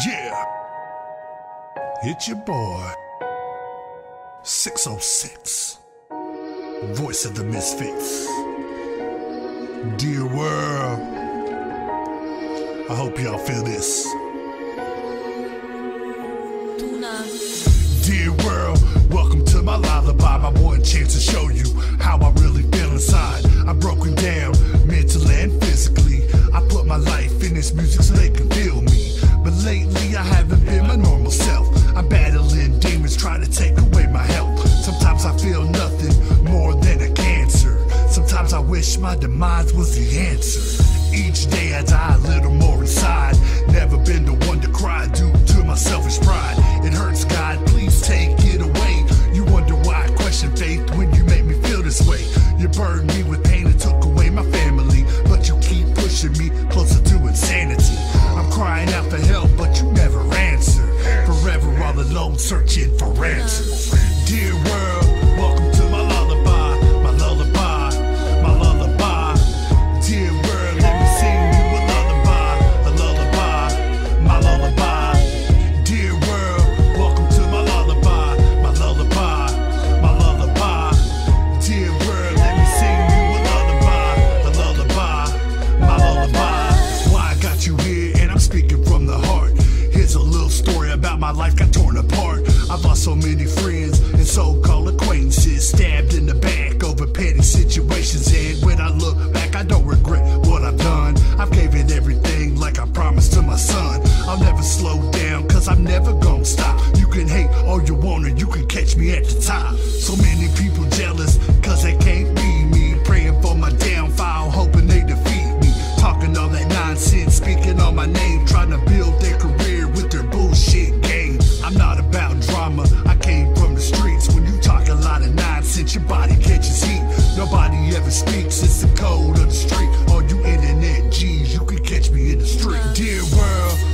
Yeah. It's your boy. 606. Voice of the Misfits. Dear world. I hope y'all feel this. Tuna. Dear world, welcome to my lullaby. My one chance to show you wish my demise was the answer. Each day I die a little more inside. Never been the one to cry due to my selfish pride. It hurts, God, please take it away. You wonder why I question faith when you make me feel this way. You burned me with pain and took away my family, but you keep pushing me closer to insanity. I'm crying out for help, but you never answer. Forever all alone, searching for answers. Life got torn apart. I've lost so many friends and so-called acquaintances, stabbed in the back over petty situations. And when I look back, I don't regret what I've done. I've gave it everything like I promised to my son. I'll never slow down, cause I'm never gonna stop. You can hate all you want, and you can catch me at the top. So many people jealous, cause they can't be me. Praying for my downfall, hoping they defeat me. Talking all that nonsense, speaking on my name, trying to drama. I came from the streets. When you talk a lot of nonsense, your body catches heat. Nobody ever speaks. It's the code of the street. All you internet G's, you can catch me in the street. Dear world.